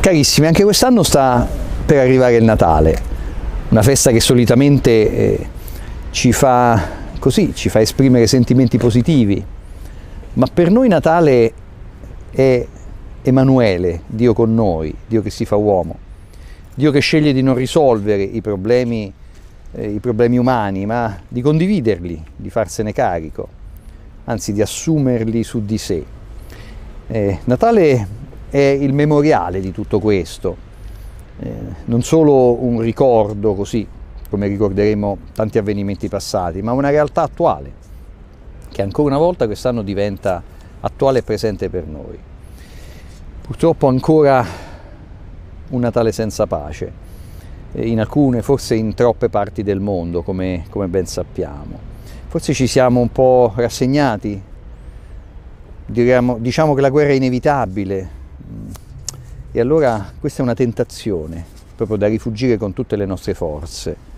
Carissimi, anche quest'anno sta per arrivare il Natale, una festa che solitamente eh, ci, fa, così, ci fa esprimere sentimenti positivi, ma per noi Natale è Emanuele, Dio con noi, Dio che si fa uomo, Dio che sceglie di non risolvere i problemi, eh, i problemi umani, ma di condividerli, di farsene carico, anzi di assumerli su di sé. Eh, Natale è il memoriale di tutto questo, eh, non solo un ricordo così, come ricorderemo tanti avvenimenti passati, ma una realtà attuale, che ancora una volta quest'anno diventa attuale e presente per noi. Purtroppo ancora un Natale senza pace, in alcune, forse in troppe parti del mondo, come, come ben sappiamo. Forse ci siamo un po' rassegnati, diciamo, diciamo che la guerra è inevitabile, e allora questa è una tentazione, proprio da rifugire con tutte le nostre forse.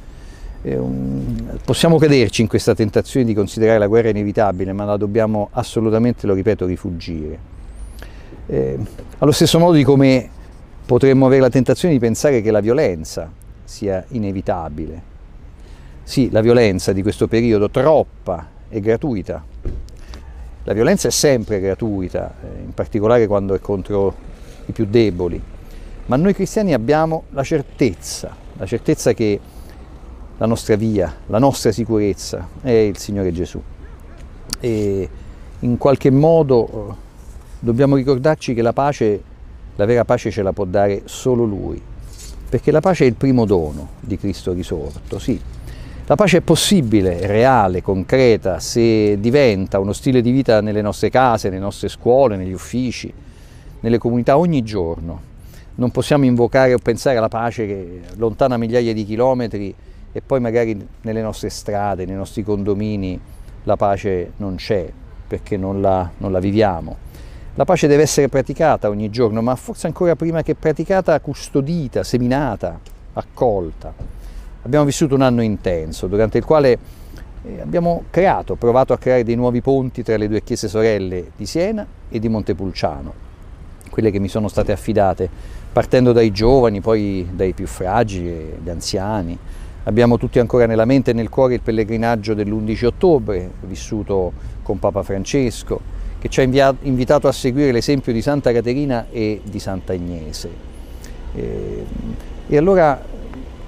Un... Possiamo crederci in questa tentazione di considerare la guerra inevitabile, ma la dobbiamo assolutamente, lo ripeto, rifugire. Eh, allo stesso modo di come potremmo avere la tentazione di pensare che la violenza sia inevitabile. Sì, la violenza di questo periodo troppa e gratuita. La violenza è sempre gratuita, eh, in particolare quando è contro i più deboli, ma noi cristiani abbiamo la certezza, la certezza che la nostra via, la nostra sicurezza è il Signore Gesù. E in qualche modo eh, dobbiamo ricordarci che la pace, la vera pace ce la può dare solo Lui, perché la pace è il primo dono di Cristo risorto, sì. La pace è possibile, reale, concreta, se diventa uno stile di vita nelle nostre case, nelle nostre scuole, negli uffici, nelle comunità ogni giorno. Non possiamo invocare o pensare alla pace che lontana migliaia di chilometri e poi magari nelle nostre strade, nei nostri condomini la pace non c'è perché non la, non la viviamo. La pace deve essere praticata ogni giorno, ma forse ancora prima che praticata, custodita, seminata, accolta. Abbiamo vissuto un anno intenso, durante il quale eh, abbiamo creato, provato a creare dei nuovi ponti tra le due chiese sorelle di Siena e di Montepulciano quelle che mi sono state affidate, partendo dai giovani, poi dai più fragili, gli anziani. Abbiamo tutti ancora nella mente e nel cuore il pellegrinaggio dell'11 ottobre, vissuto con Papa Francesco, che ci ha invitato a seguire l'esempio di Santa Caterina e di Santa Agnese. E, e allora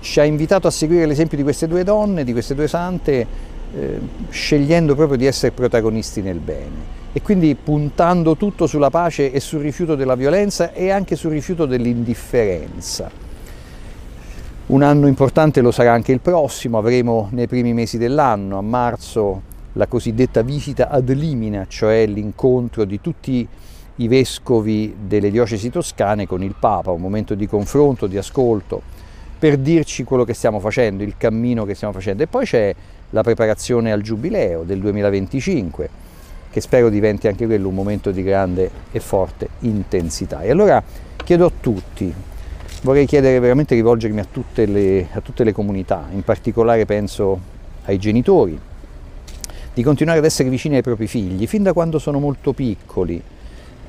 ci ha invitato a seguire l'esempio di queste due donne, di queste due sante, eh, scegliendo proprio di essere protagonisti nel bene e quindi puntando tutto sulla pace e sul rifiuto della violenza e anche sul rifiuto dell'indifferenza. Un anno importante lo sarà anche il prossimo, avremo nei primi mesi dell'anno, a marzo, la cosiddetta visita ad limina, cioè l'incontro di tutti i vescovi delle diocesi toscane con il Papa, un momento di confronto, di ascolto, per dirci quello che stiamo facendo, il cammino che stiamo facendo. E poi c'è la preparazione al Giubileo del 2025 che spero diventi anche quello un momento di grande e forte intensità. E allora chiedo a tutti, vorrei chiedere veramente rivolgermi a tutte le, a tutte le comunità, in particolare penso ai genitori, di continuare ad essere vicini ai propri figli, fin da quando sono molto piccoli,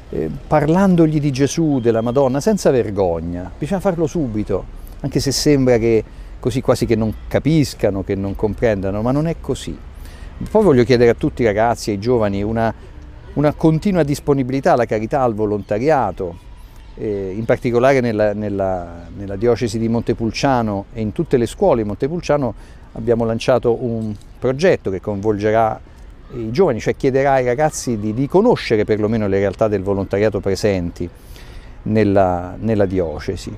eh, parlandogli di Gesù, della Madonna, senza vergogna, bisogna farlo subito, anche se sembra che così quasi che non capiscano, che non comprendano, ma non è così. Poi voglio chiedere a tutti i ragazzi ai giovani una, una continua disponibilità alla carità, al volontariato, eh, in particolare nella, nella, nella, diocesi di Montepulciano e in tutte le scuole di Montepulciano abbiamo lanciato un progetto che coinvolgerà i giovani, cioè chiederà ai ragazzi di, di conoscere perlomeno le realtà del volontariato presenti nella, nella diocesi.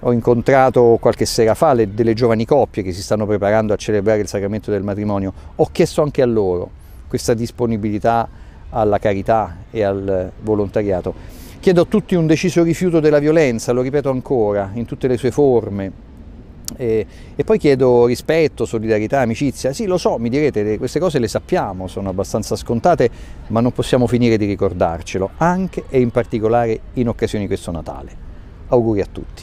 Ho incontrato qualche sera fa le, delle giovani coppie che si stanno preparando a celebrare il sacramento del matrimonio. Ho chiesto anche a loro questa disponibilità alla carità e al volontariato. Chiedo a tutti un deciso rifiuto della violenza, lo ripeto ancora, in tutte le sue forme. E, e, poi chiedo rispetto, solidarietà, amicizia. Sì, lo so, mi direte, queste cose le sappiamo, sono abbastanza scontate, ma non possiamo finire di ricordarcelo, anche e in particolare in occasione di questo Natale. Auguri a tutti.